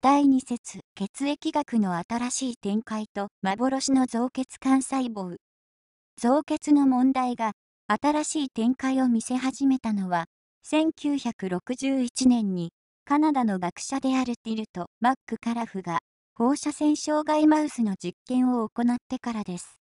第2節血液学の新しい展開と幻の造血幹細胞造血の問題が新しい展開を見せ始めたのは1961年にカナダの学者であるティルト・マック・カラフが放射線障害マウスの実験を行ってからです。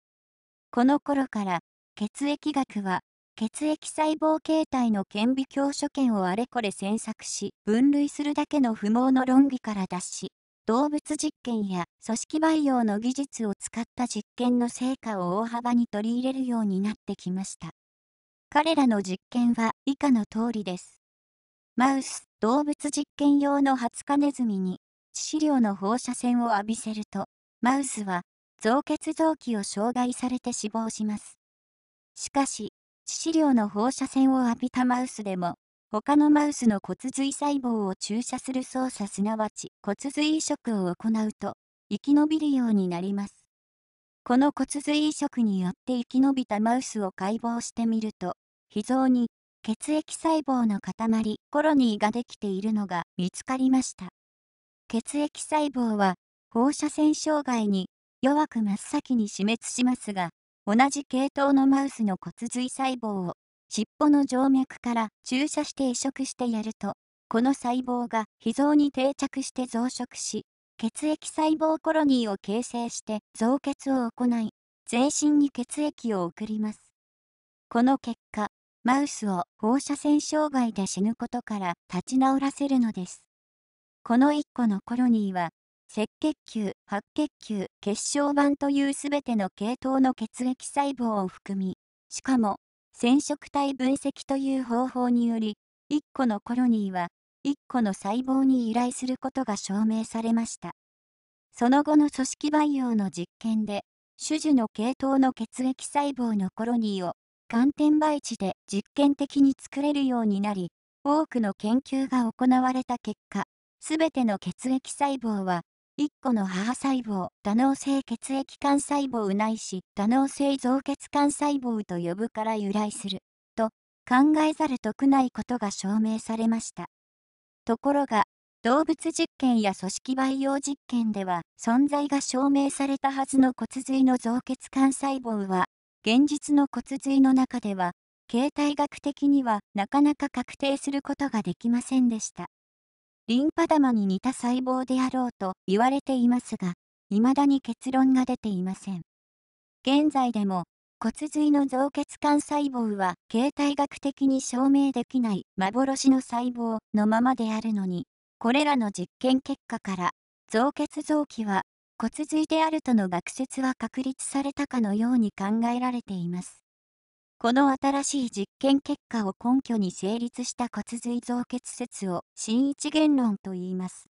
この頃から血液学は血液細胞形態の顕微鏡所見をあれこれ詮索し、分類するだけの不毛の論理から脱し、動物実験や組織培養の技術を使った実験の成果を大幅に取り入れるようになってきました。彼らの実験は以下の通りです。マウス、動物実験用のハツカネズミに致死量の放射線を浴びせると、マウスは造血臓器を障害されて死亡します。しかし、致死量の放射線を浴びたマウスでも、他のマウスの骨髄細胞を注射する操作すなわち骨髄移植を行うと、生き延びるようになります。この骨髄移植によって生き延びたマウスを解剖してみると、脾臓に血液細胞の塊コロニーができているのが見つかりました。血液細胞は放射線障害に弱く真っ先に死滅しますが、同じ系統のマウスの骨髄細胞を尻尾の静脈から注射して移植してやると、この細胞が脾臓に定着して増殖し、血液細胞コロニーを形成して増血を行い、全身に血液を送ります。この結果、マウスを放射線障害で死ぬことから立ち直らせるのです。この1個のコロニーは赤血球、白血球、血小板というすべての系統の血液細胞を含み、しかも、染色体分析という方法により、1個のコロニーは、1個の細胞に由来することが証明されました。その後の組織培養の実験で、種々の系統の血液細胞のコロニーを寒天培地で実験的に作れるようになり、多くの研究が行われた結果、すべての血液細胞は1個の母細胞、多能性血液幹細胞ないし、多能性造血幹細胞と呼ぶから由来する、と考えざる得ないことが証明されました。ところが、動物実験や組織培養実験では存在が証明されたはずの骨髄の造血幹細胞は、現実の骨髄の中では、形態学的にはなかなか確定することができませんでした。リンパ玉に似た細胞であろうと言われていますが、未だに結論が出ていません。現在でも、骨髄の造血管細胞は形態学的に証明できない幻の細胞のままであるのに、これらの実験結果から、造血臓器は骨髄であるとの学説は確立されたかのように考えられています。この新しい実験結果を根拠に成立した骨髄造血説を新一元論と言います。